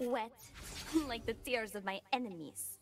Wet, like the tears of my enemies.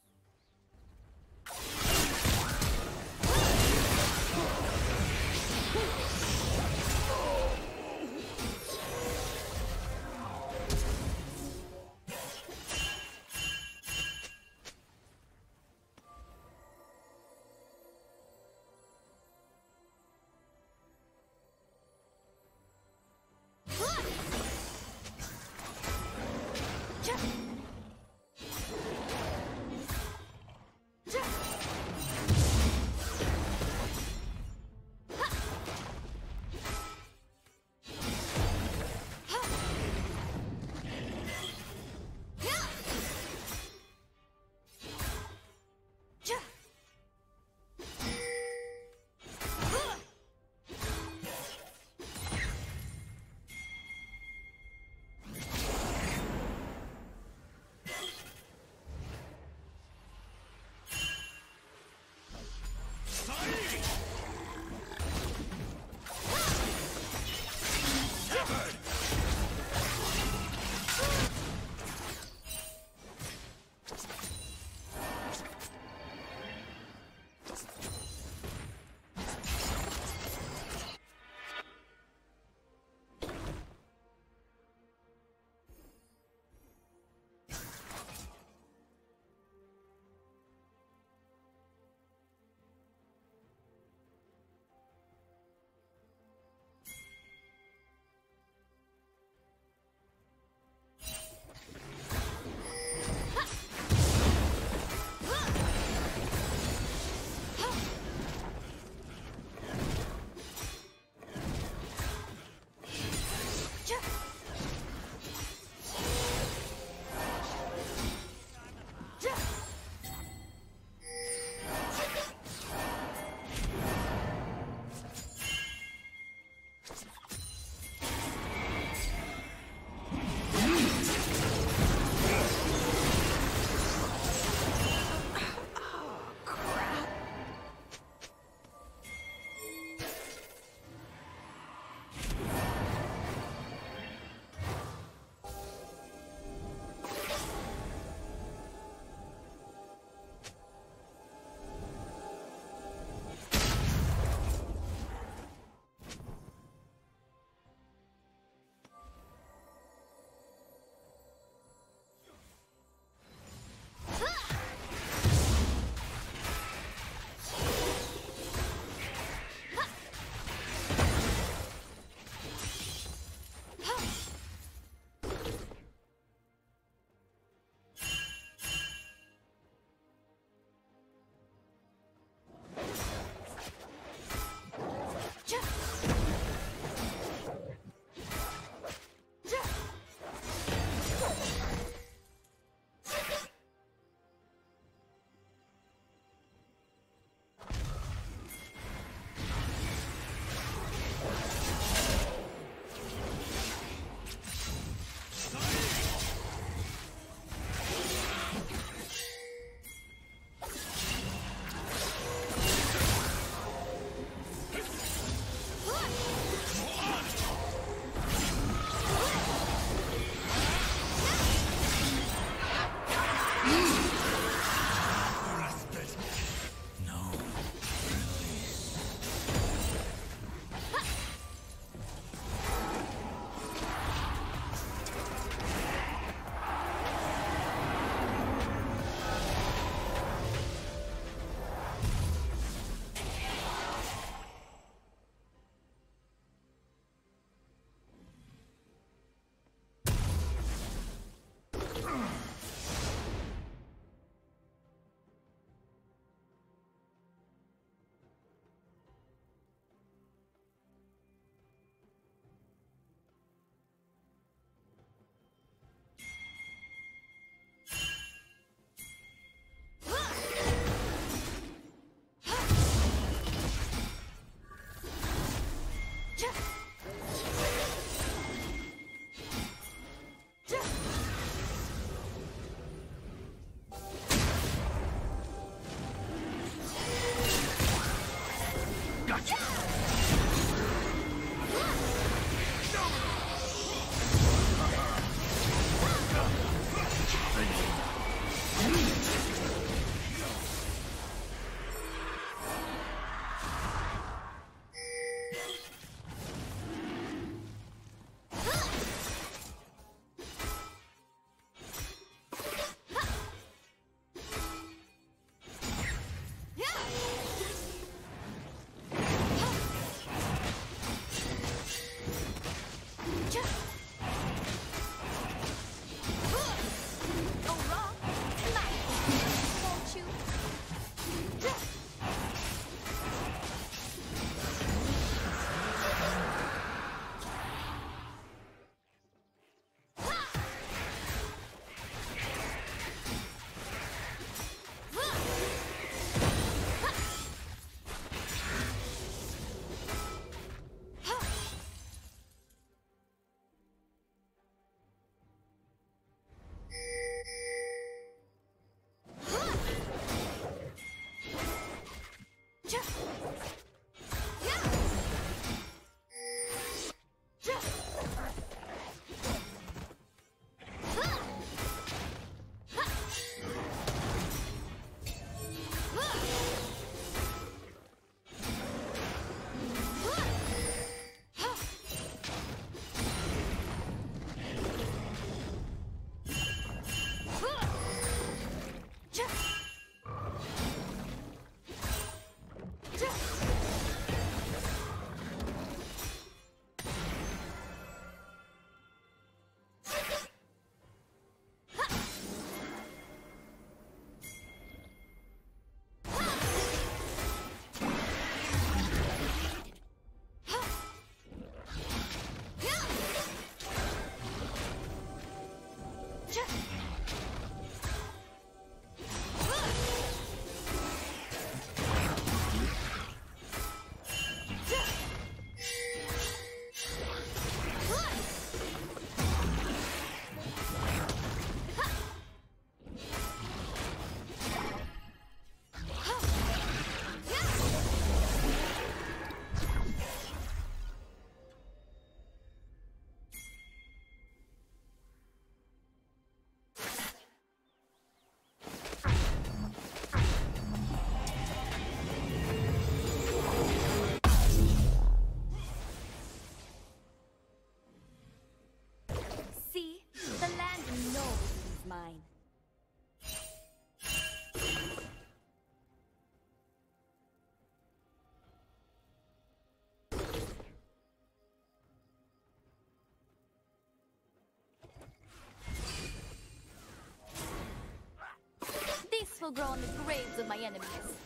Will grow on the graves of my enemies.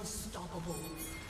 Unstoppable.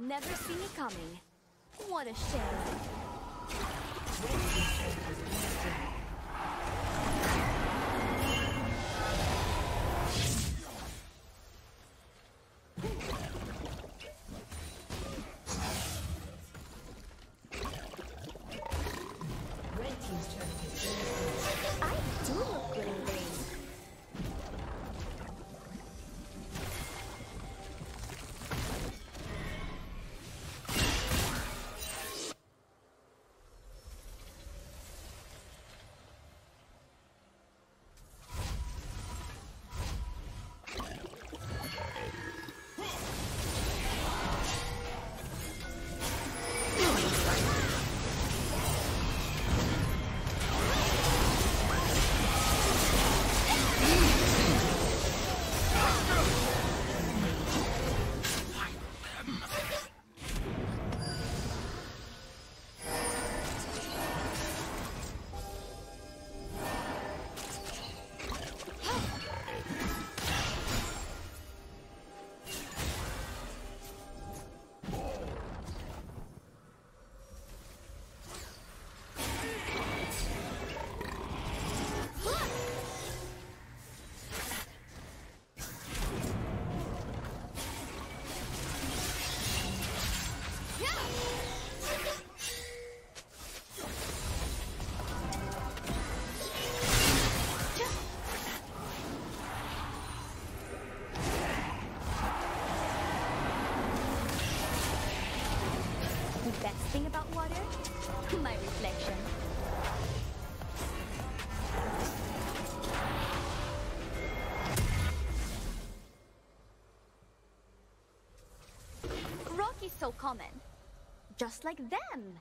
Never see me coming. What a shame. Just like them.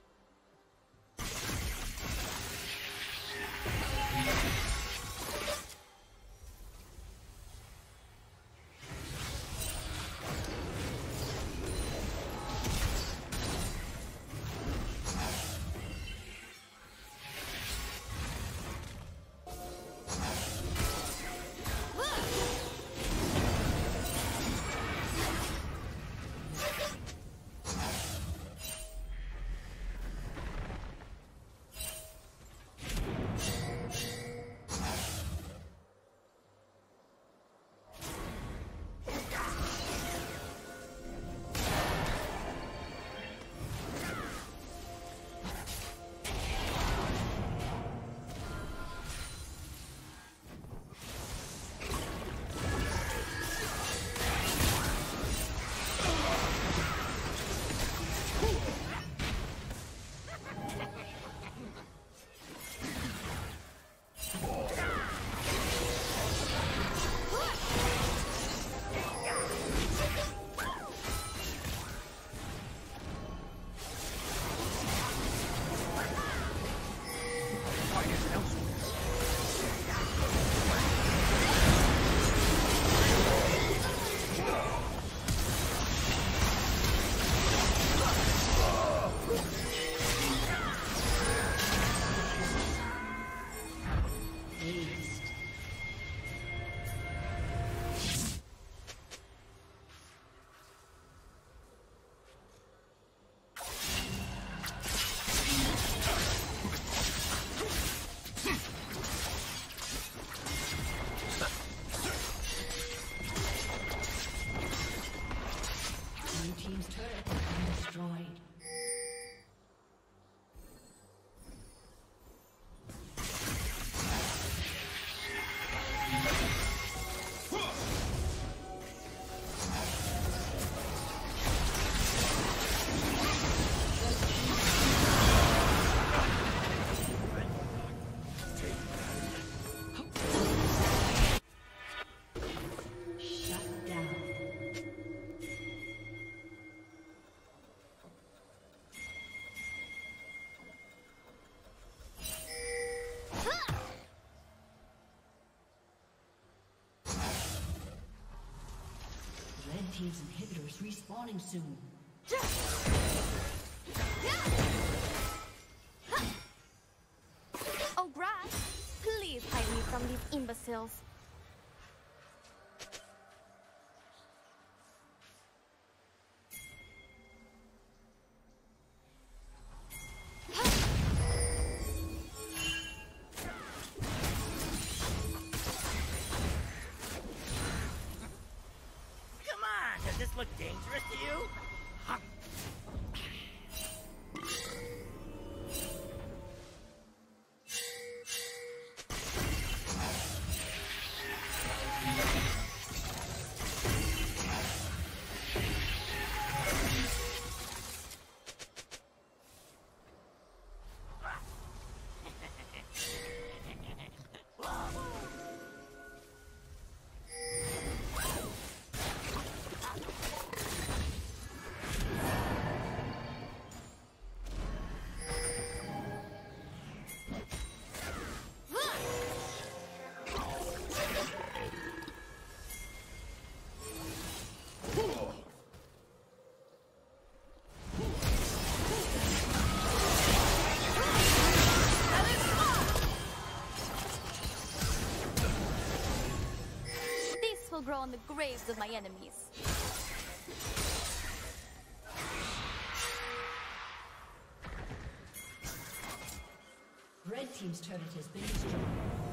Team's inhibitors respawning soon. Oh, grass! Please hide me from these imbeciles. Will grow on the graves of my enemies. Red Team's turret has been destroyed.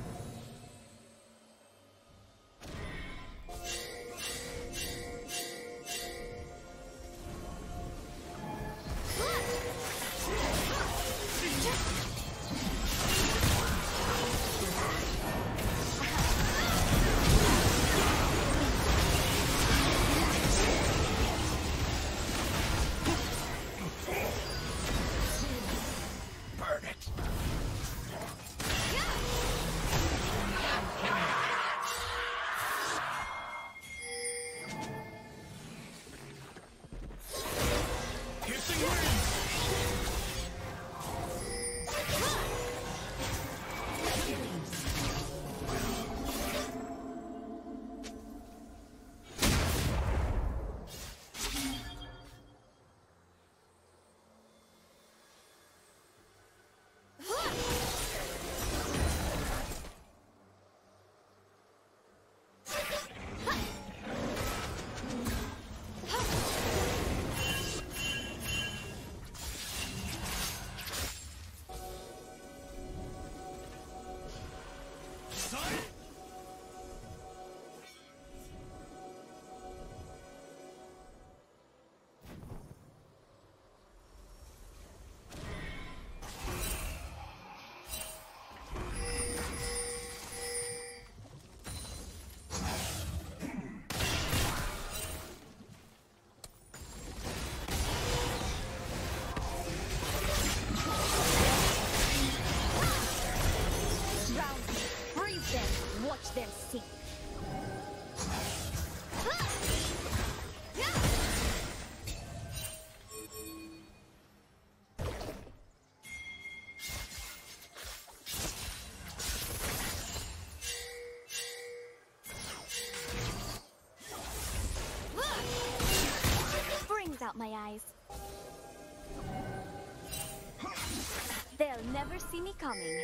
See me coming.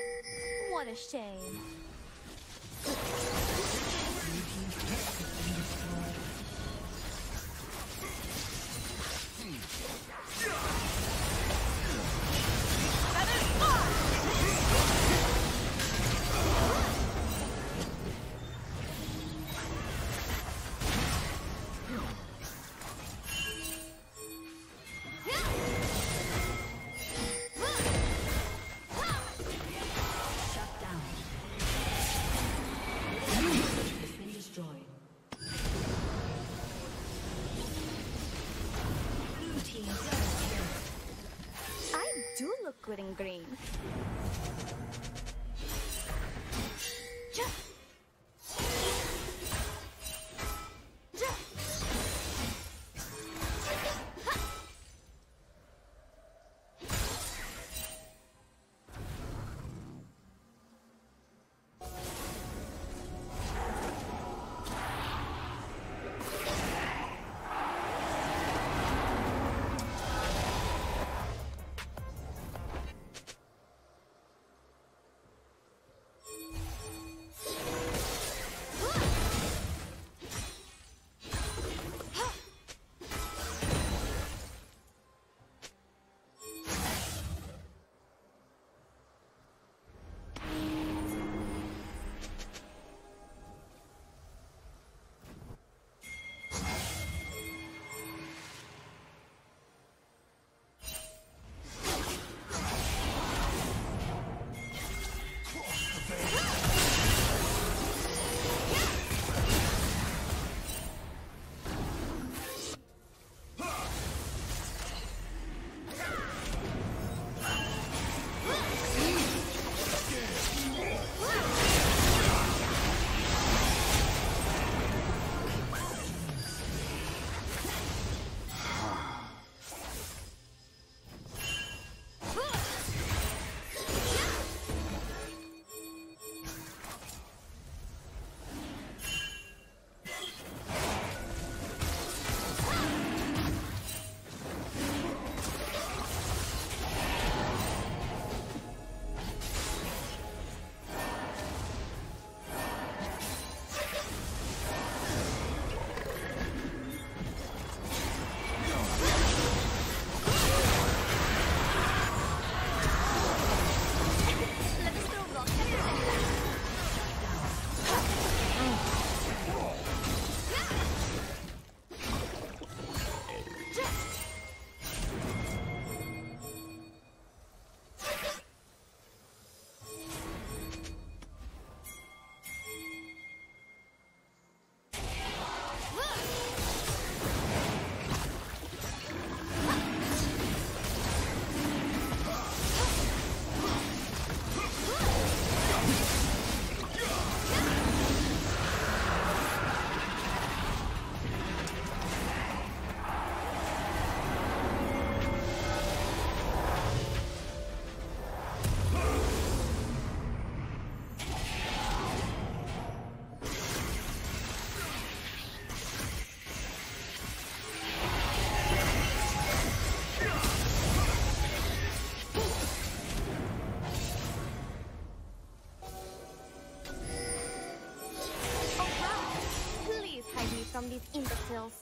What a shame. Imbeciles.